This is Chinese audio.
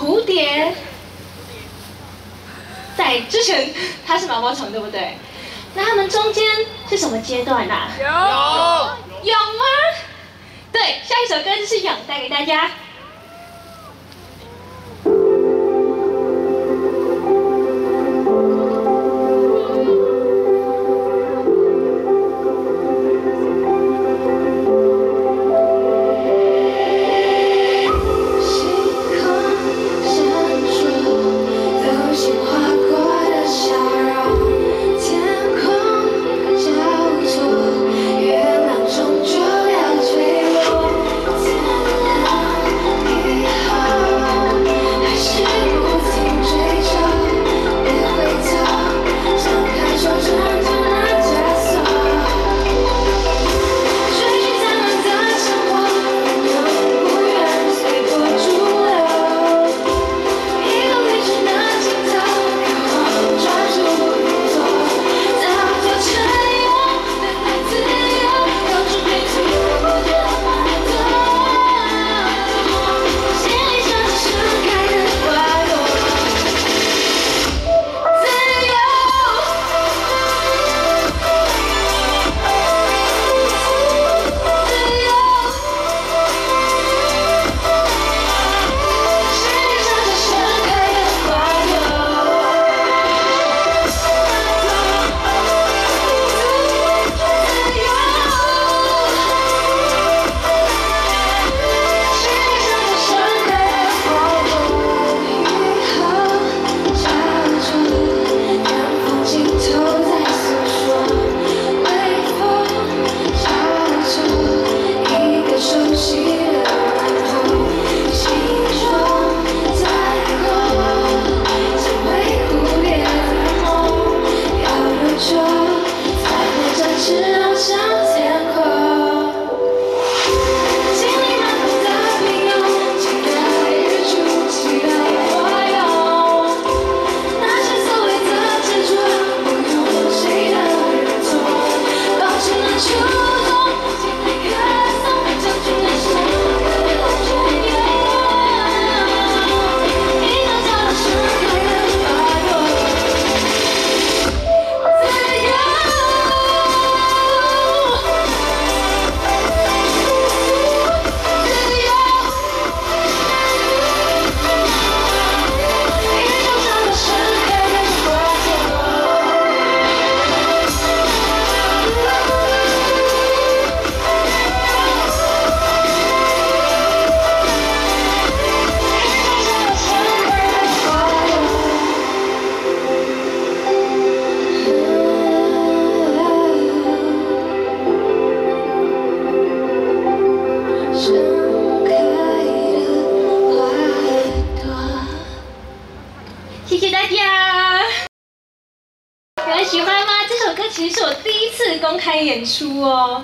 蝴蝶，在之前它是毛毛虫，对不对？那它们中间是什么阶段呐？有有吗？对，下一首歌就是蛹，带给大家。是。有人喜欢吗？这首歌其实是我第一次公开演出哦。